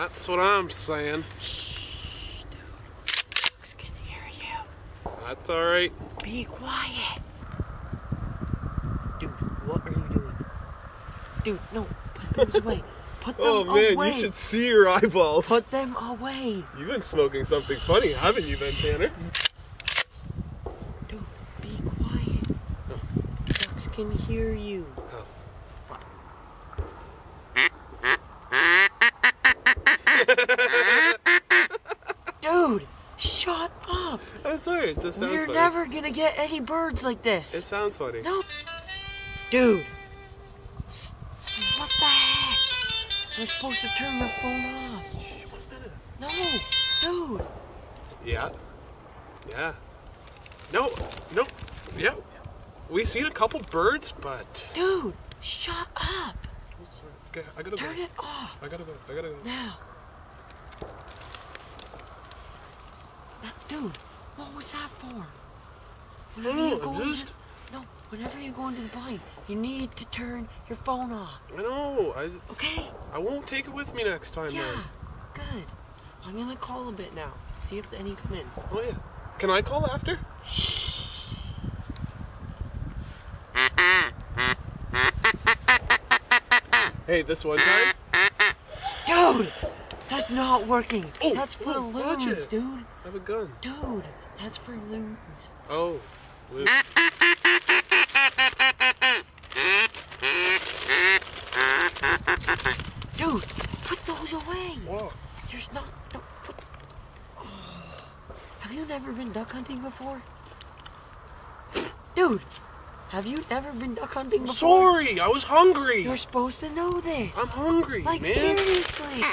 That's what I'm saying. Shh, dude. Ducks can hear you. That's alright. Be quiet. Dude, what are you doing? Dude, no, put those away. Put oh, them away. Oh man, away. you should see your eyeballs. Put them away. You've been smoking something funny, haven't you, Ben Tanner? Dude, be quiet. Ducks can hear you. Dude, shut I'm sorry, it sounds We're funny. never gonna get any birds like this. It sounds funny. No. Dude. What the heck? You're supposed to turn your phone off. No, dude. Yeah. Yeah. No, no, yeah. We've seen a couple birds, but Dude, shut up. okay, I gotta Turn go. it off I gotta go. I gotta go. now. Now, Dude, what was that for? Whenever No, you I'm go into just- no, whenever you go into the blind, you need to turn your phone off. I know. I Okay? I won't take it with me next time, Yeah. man. Good. I'm gonna call a bit now. See if any come in. Oh yeah. Can I call after? Shh. Hey, this one time. Dude, that's not working. Oh, that's for oh, loons, it. dude. I have a gun. Dude, that's for loons. Oh. Luke. Dude, put those away. Whoa. There's not. No, put. Have you never been duck hunting before? Dude, have you never been duck hunting before? Sorry, I was hungry. You're supposed to know this. I'm hungry, like man. seriously.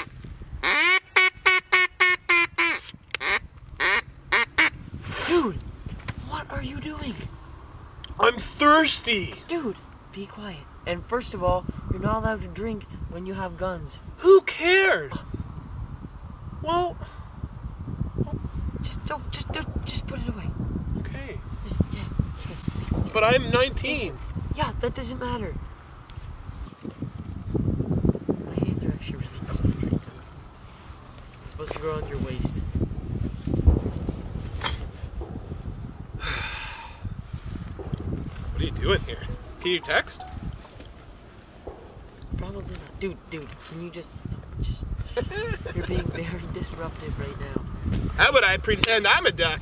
Dude, what are you doing? I'm thirsty. Dude, be quiet. And first of all, you're not allowed to drink when you have guns. Who cares? Well, Just don't, just don't, just put it away. okay. Just, yeah, But I'm 19. yeah, that doesn't matter. My hands are actually really cold for some. It's supposed to grow on your waist. What are you doing here? Can you text? Probably not. Dude, dude, can you just, just you're being very disruptive right now. How would I pretend I'm a duck?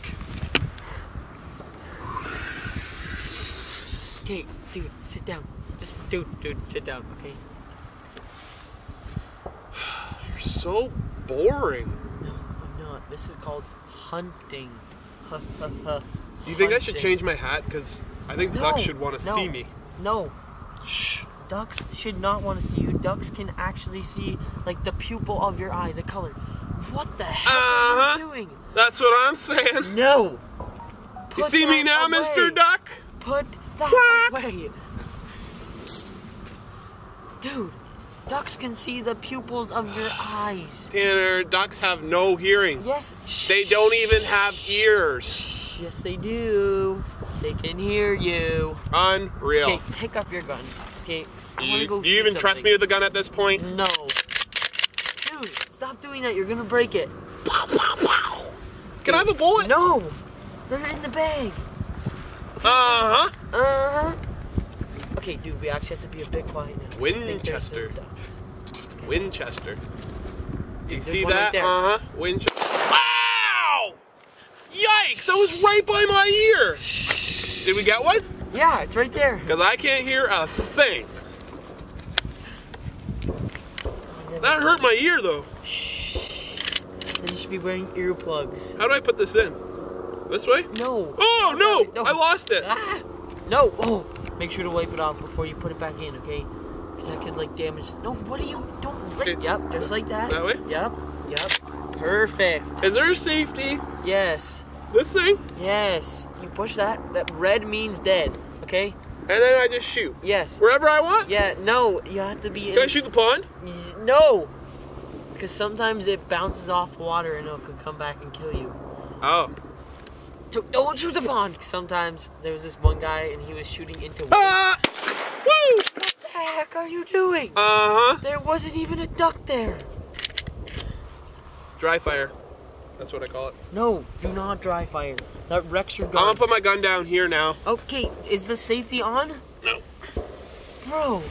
Okay, dude, sit down. Just, dude, dude, sit down, okay? You're so boring. No, I'm not. This is called hunting. Ha, ha, ha. Do you think I should change my hat? Because I think the No, ducks should want to no. see me. No, Shh. ducks should not want to see you. Ducks can actually see like the pupil of your eye, the color. What the heck Uh-huh. are you doing? That's what I'm saying. No. You see me now, away. Mr. Duck? Put that Quack. away. Dude, ducks can see the pupils of your eyes. Tanner, ducks have no hearing. Yes. They don't even have ears. Yes, they do. They can hear you. Unreal. Okay, pick up your gun. Okay. I You, go you even trust me with the gun at this point? No. Dude, stop doing that. You're gonna break it. Can I have a bullet? No. They're in the bag. Uh huh. Uh huh. Okay, dude, we actually have to be a bit quiet now. I Winchester. ducks. Winchester. Do you see one right that? uh huh. Winchester. Wow! Yikes! That was right by my ear. Did we get one? Yeah, it's right there. Because I can't hear a thing. That hurt my ear though. Then you should be wearing earplugs. How do I put this in? This way? No. Oh no! No. I lost it. Ah! No. Oh, make sure to wipe it off before you put it back in, okay? Because that could like damage. No, what are you? Don't. Lick. Okay. Yep, just like that. That way? Yep. Yep. Perfect. Is there a safety? Yes. This thing? Yes. You push that. That red means dead. Okay. And then I just shoot. Yes. Wherever I want? Yeah. No. You have to be. Can I shoot the pond? No. Because sometimes it bounces off water and it could come back and kill you. Oh. So don't shoot the pond. Sometimes there was this one guy and he was shooting into. water. Ah! Woo! What the heck are you doing? Uh huh. There wasn't even a duck there. Dry fire. That's what I call it. No, do not dry fire. That wrecks your gun. I'm gonna put my gun down here now. Okay, is the safety on? No. Bro.